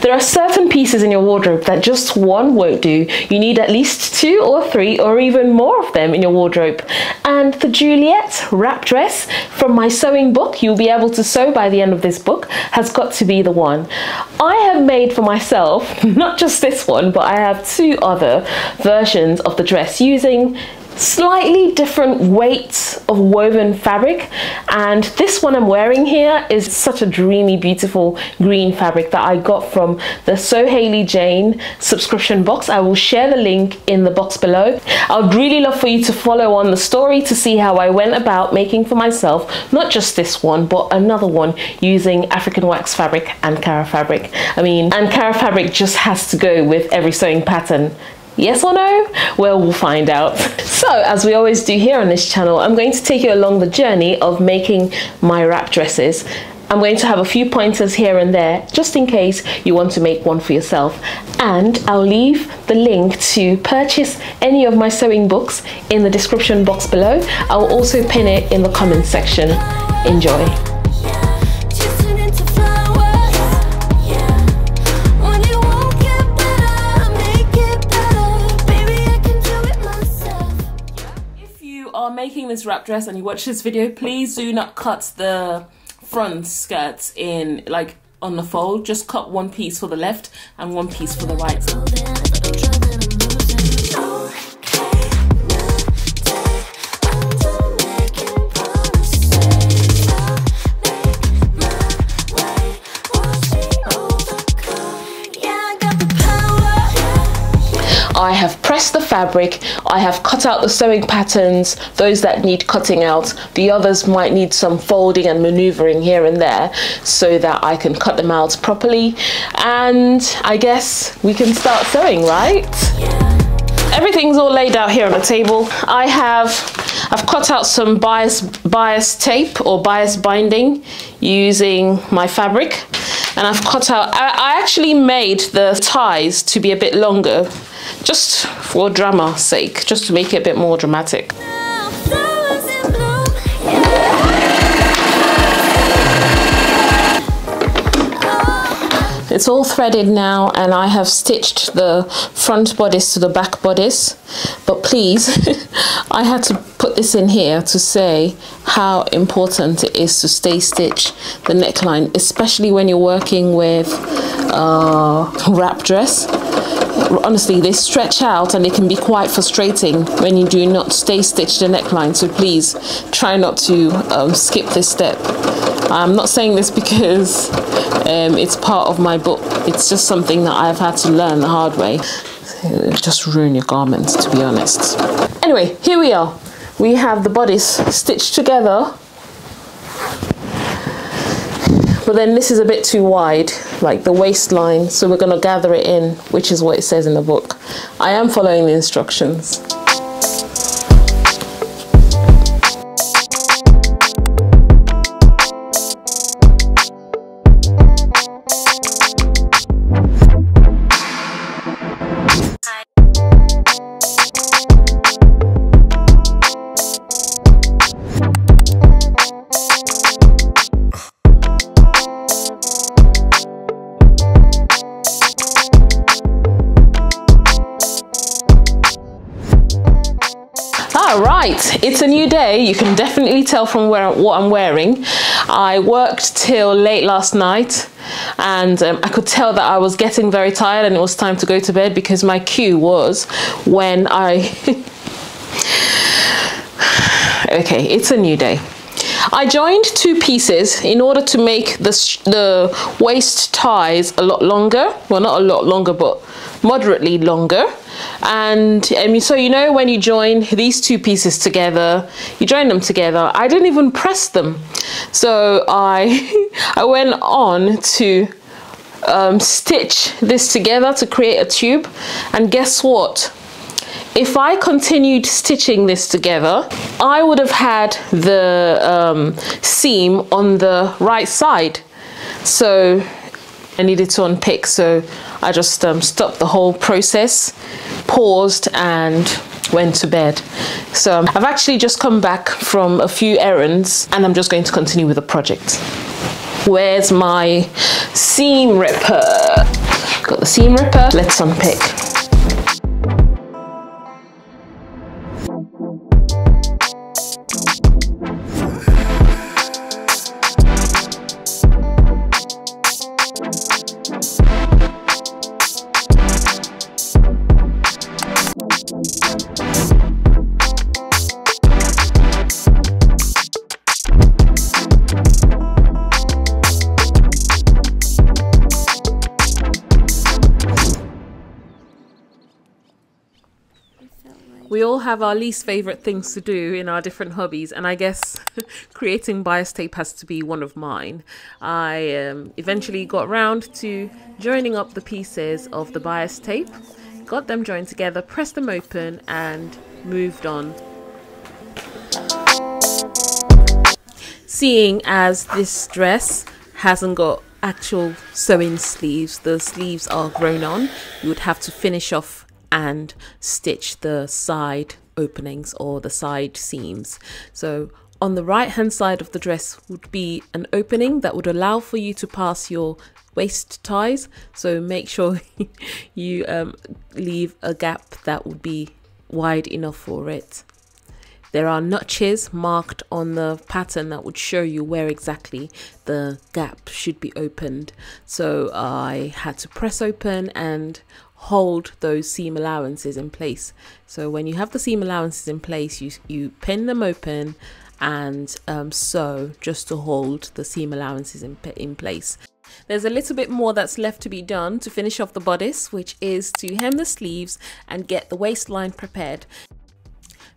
There are certain pieces in your wardrobe that just one won't do. You need at least two or three or even more of them in your wardrobe. And the Juliet wrap dress from my sewing book, you'll be able to sew by the end of this book, has got to be the one. I have made for myself, not just this one, but I have two other versions of the dress using slightly different weights of woven fabric and this one I'm wearing here is such a dreamy beautiful green fabric that I got from the Sew Hayley Jane subscription box. I will share the link in the box below. I would really love for you to follow on the story to see how I went about making for myself not just this one but another one using African wax fabric Ankara fabric. I mean Ankara fabric just has to go with every sewing pattern Yes or no? Well, we'll find out. So, as we always do here on this channel, I'm going to take you along the journey of making my wrap dresses. I'm going to have a few pointers here and there, just in case you want to make one for yourself. And I'll leave the link to purchase any of my sewing books in the description box below. I'll also pin it in the comments section. Enjoy. This wrap dress and you watch this video, please do not cut the front skirts in like on the fold. Just cut one piece for the left and one piece for the right. I have pressed the fabric, I have cut out the sewing patterns, those that need cutting out. The others might need some folding and maneuvering here and there so that I can cut them out properly. And I guess we can start sewing, right? Everything's all laid out here on the table. I have I've cut out some bias bias tape or bias binding using my fabric and I've cut out I, I actually made the ties to be a bit longer just for drama's sake, just to make it a bit more dramatic. It's all threaded now and I have stitched the front bodice to the back bodice. But please, I had to put this in here to say how important it is to stay stitch the neckline, especially when you're working with a uh, wrap dress honestly they stretch out and they can be quite frustrating when you do not stay stitch the neckline. So please try not to um, skip this step. I'm not saying this because um, it's part of my book. It's just something that I've had to learn the hard way. Just ruin your garments to be honest. Anyway here we are. We have the bodice stitched together. But then this is a bit too wide like the waistline so we're going to gather it in which is what it says in the book. I am following the instructions it's a new day. You can definitely tell from where what i'm wearing. I worked till late last night and um, i could tell that i was getting very tired and it was time to go to bed because my cue was when i okay it's a new day. I joined two pieces in order to make the, the waist ties a lot longer. Well, not a lot longer, but moderately longer and mean so you know when you join these two pieces together you join them together I didn't even press them. So I I went on to um, stitch this together to create a tube. And guess what? If I continued stitching this together I would have had the um, seam on the right side. So I needed to unpick so I just um, stopped the whole process paused and went to bed. So I've actually just come back from a few errands and I'm just going to continue with the project. Where's my seam ripper? got the seam ripper. Let's unpick. Have our least favorite things to do in our different hobbies and i guess creating bias tape has to be one of mine. I um, eventually got round to joining up the pieces of the bias tape got them joined together pressed them open and moved on. Seeing as this dress hasn't got actual sewing sleeves the sleeves are grown on you would have to finish off and stitch the side openings or the side seams. So on the right hand side of the dress would be an opening that would allow for you to pass your waist ties. So make sure you um, leave a gap that would be wide enough for it. There are notches marked on the pattern that would show you where exactly the gap should be opened. So I had to press open and hold those seam allowances in place. So when you have the seam allowances in place, you, you pin them open and um, sew just to hold the seam allowances in, in place. There's a little bit more that's left to be done to finish off the bodice, which is to hem the sleeves and get the waistline prepared.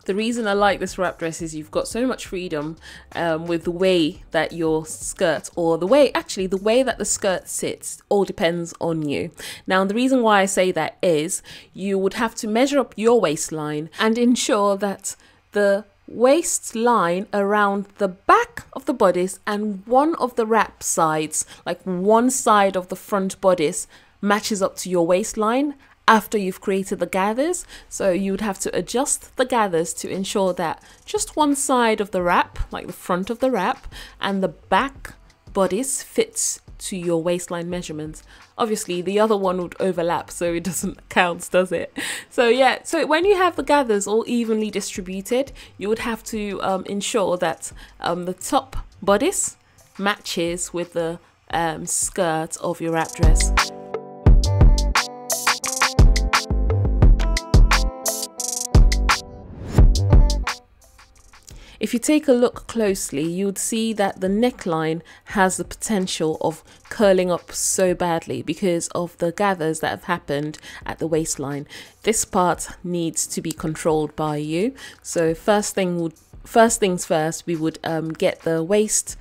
The reason I like this wrap dress is you've got so much freedom um, with the way that your skirt, or the way, actually, the way that the skirt sits, all depends on you. Now, the reason why I say that is you would have to measure up your waistline and ensure that the waistline around the back of the bodice and one of the wrap sides, like one side of the front bodice, matches up to your waistline after you've created the gathers. So you would have to adjust the gathers to ensure that just one side of the wrap, like the front of the wrap, and the back bodice fits to your waistline measurements. Obviously, the other one would overlap, so it doesn't count, does it? So yeah, so when you have the gathers all evenly distributed, you would have to um, ensure that um, the top bodice matches with the um, skirt of your wrap dress. If you take a look closely, you would see that the neckline has the potential of curling up so badly because of the gathers that have happened at the waistline. This part needs to be controlled by you. So first thing would first things first, we would um, get the waist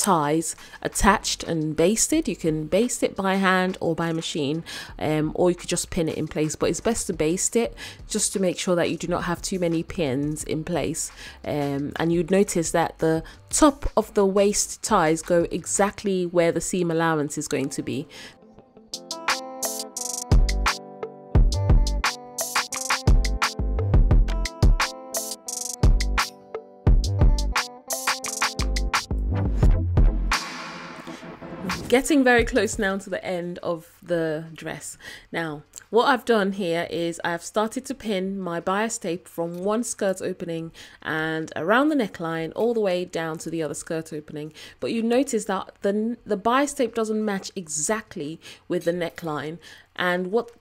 ties attached and basted. You can baste it by hand or by machine, um, or you could just pin it in place. But it's best to baste it just to make sure that you do not have too many pins in place. Um, and you'd notice that the top of the waist ties go exactly where the seam allowance is going to be. Getting very close now to the end of the dress. Now, what I've done here is I've started to pin my bias tape from one skirt opening and around the neckline all the way down to the other skirt opening. But you notice that the, the bias tape doesn't match exactly with the neckline. And what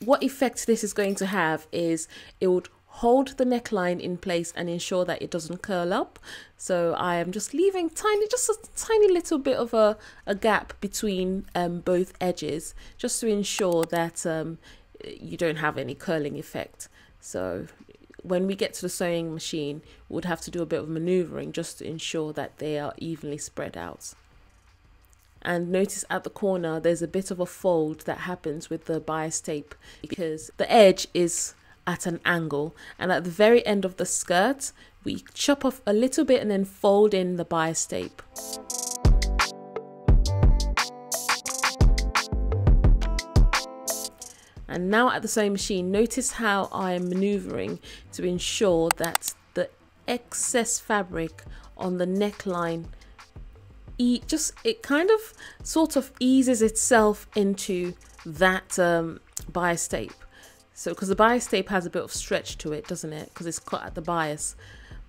what effect this is going to have is it would hold the neckline in place and ensure that it doesn't curl up. So I am just leaving tiny, just a tiny little bit of a, a gap between um, both edges just to ensure that um, you don't have any curling effect. So when we get to the sewing machine, we would have to do a bit of maneuvering just to ensure that they are evenly spread out. And notice at the corner, there's a bit of a fold that happens with the bias tape because the edge is at an angle and at the very end of the skirt we chop off a little bit and then fold in the bias tape. And now at the sewing machine, notice how I am maneuvering to ensure that the excess fabric on the neckline e just it kind of sort of eases itself into that um, bias tape. So because the bias tape has a bit of stretch to it, doesn't it? Because it's cut at the bias.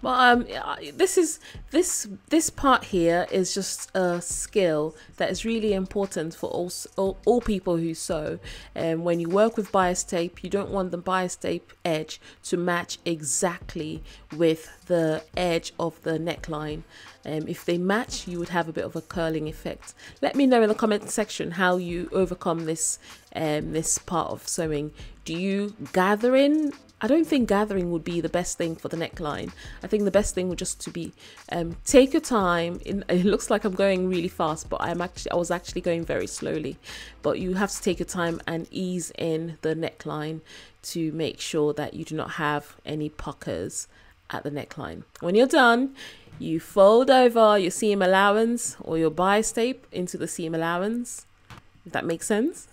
But um, this is this this part here is just a skill that is really important for all all, all people who sew. And when you work with bias tape, you don't want the bias tape edge to match exactly with the edge of the neckline. Um, if they match, you would have a bit of a curling effect. Let me know in the comment section how you overcome this um, this part of sewing. Do you gather in I don't think gathering would be the best thing for the neckline. I think the best thing would just to be um, take your time. In, it looks like I'm going really fast, but I'm actually I was actually going very slowly. But you have to take your time and ease in the neckline to make sure that you do not have any puckers at the neckline. When you're done, you fold over your seam allowance or your bias tape into the seam allowance. If that makes sense.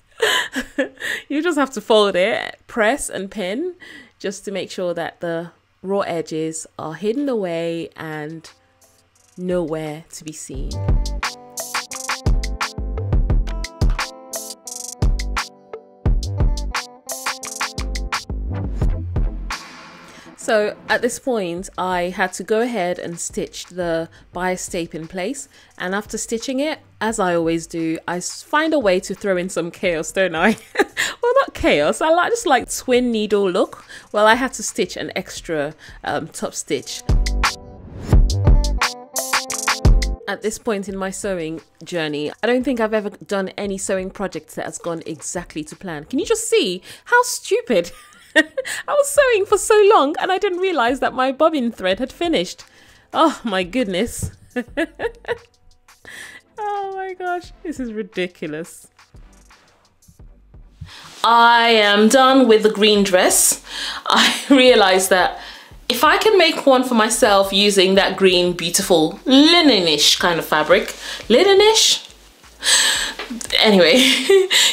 you just have to fold it, press and pin just to make sure that the raw edges are hidden away and nowhere to be seen. So at this point I had to go ahead and stitch the bias tape in place and after stitching it, as I always do, I find a way to throw in some chaos, don't I? well not chaos, I like, just like twin needle look. Well I had to stitch an extra um, top stitch at this point in my sewing journey, I don't think I've ever done any sewing project that has gone exactly to plan. Can you just see how stupid I was sewing for so long and I didn't realize that my bobbin thread had finished. Oh my goodness. oh my gosh, this is ridiculous. I am done with the green dress. I realized that if I can make one for myself using that green beautiful linenish kind of fabric, linenish? Anyway,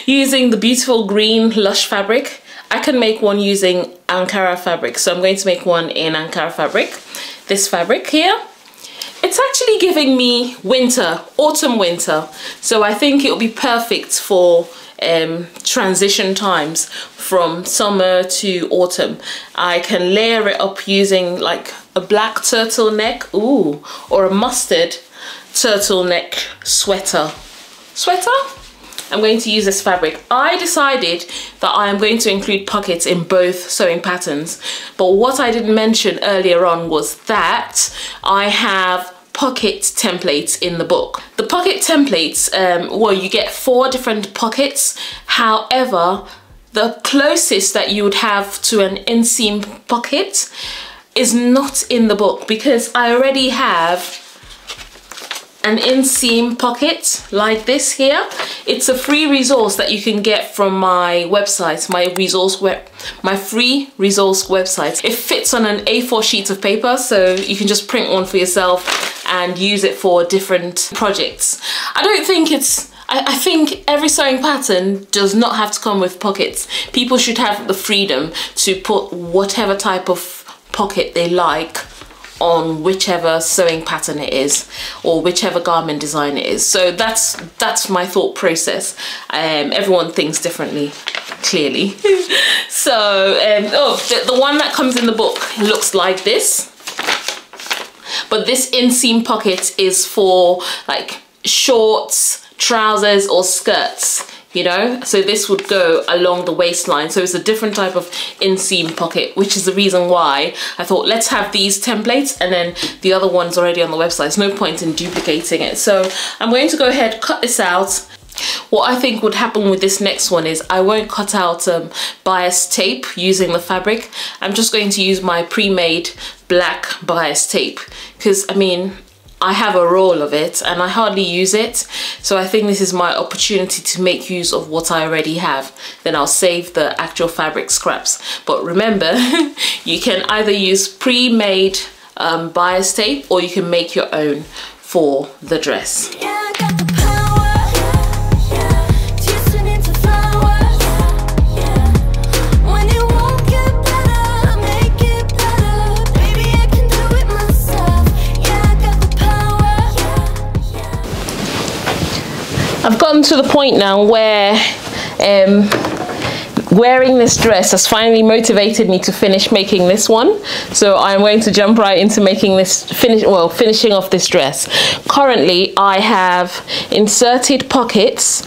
using the beautiful green lush fabric, I can make one using Ankara fabric. So I'm going to make one in Ankara fabric. This fabric here. It's actually giving me winter, autumn winter. So I think it'll be perfect for um, transition times from summer to autumn. I can layer it up using like a black turtleneck, ooh, or a mustard turtleneck sweater. Sweater? I'm going to use this fabric. I decided that I am going to include pockets in both sewing patterns, but what I didn't mention earlier on was that I have pocket templates in the book. The pocket templates, um, well, you get four different pockets. However, the closest that you would have to an inseam pocket is not in the book because I already have an inseam pocket like this here. It's a free resource that you can get from my website my resource web my free resource website. It fits on an a4 sheet of paper so you can just print one for yourself and use it for different projects. I don't think it's I, think every sewing pattern does not have to come with pockets. People should have the freedom to put whatever type of pocket they like on whichever sewing pattern it is or whichever garment design it is. So that's that's my thought process. Um, everyone thinks differently clearly. So um, oh the, the one that comes in the book looks like this. But this inseam pocket is for like shorts trousers or skirts you know? So this would go along the waistline. So it's a different type of inseam pocket which is the reason why I thought let's have these templates and then the other one's already on the website. There's no point in duplicating it. So I'm going to go ahead cut this out. What I think would happen with this next one is I won't cut out um, bias tape using the fabric. I'm just going to use my pre-made black bias tape. Because I mean I have a roll of it and I hardly use it. So I think this is my opportunity to make use of what I already have. Then I'll save the actual fabric scraps. But remember you can either use pre-made um, bias tape or you can make your own for the dress. Yeah, gotten to the point now where um, wearing this dress has finally motivated me to finish making this one. So I'm going to jump right into making this finish well finishing off this dress. Currently I have inserted pockets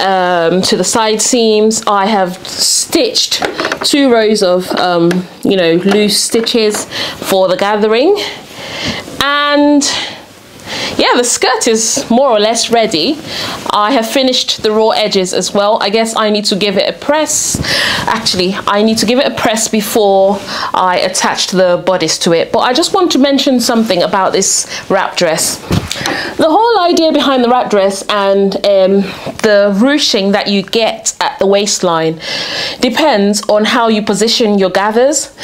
um, to the side seams. I have stitched two rows of um, you know loose stitches for the gathering. And yeah, the skirt is more or less ready. I have finished the raw edges as well. I guess I need to give it a press. Actually, I need to give it a press before I attach the bodice to it. But I just want to mention something about this wrap dress. The whole idea behind the wrap dress and um, the ruching that you get at the waistline depends on how you position your gathers.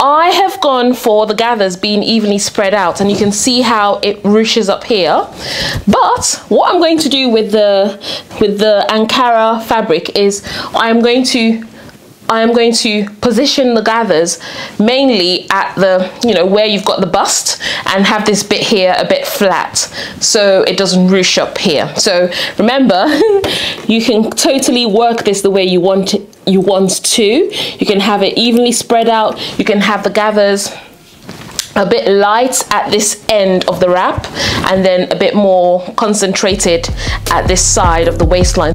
I have gone for the gathers being evenly spread out and you can see how it ruches up here. But what I'm going to do with the with the Ankara fabric is I'm going to I am going to position the gathers mainly at the, you know, where you've got the bust and have this bit here a bit flat so it doesn't ruche up here. So remember, you can totally work this the way you want it, you want to. You can have it evenly spread out. You can have the gathers a bit light at this end of the wrap and then a bit more concentrated at this side of the waistline.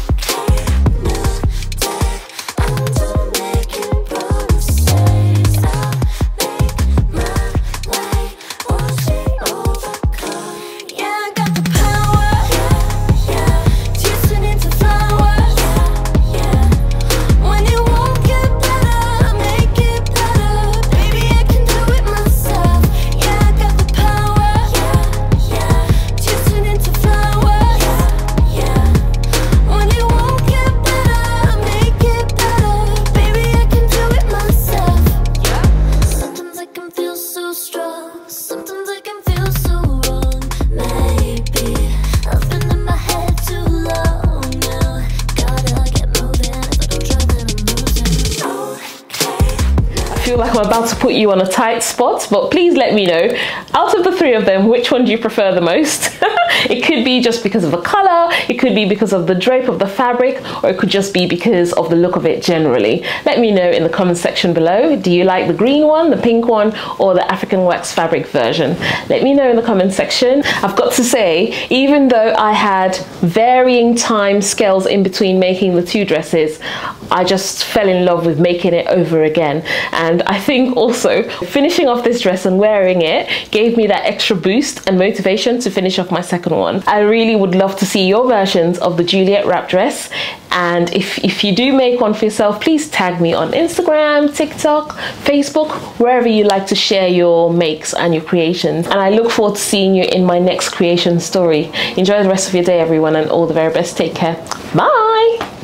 about to put you on a tight spot, but please let me know, out of the three of them, which one do you prefer the most? it could be just because of the color, it could be because of the drape of the fabric, or it could just be because of the look of it generally. Let me know in the comment section below. Do you like the green one, the pink one, or the African wax fabric version? Let me know in the comment section. I've got to say, even though I had varying time scales in between making the two dresses, I just fell in love with making it over again. And I think also finishing off this dress and wearing it gave me that extra boost and motivation to finish off my second one. I really would love to see your versions of the Juliet wrap dress and if, if you do make one for yourself, please tag me on Instagram, TikTok, Facebook, wherever you like to share your makes and your creations. And I look forward to seeing you in my next creation story. Enjoy the rest of your day, everyone, and all the very best. Take care. Bye.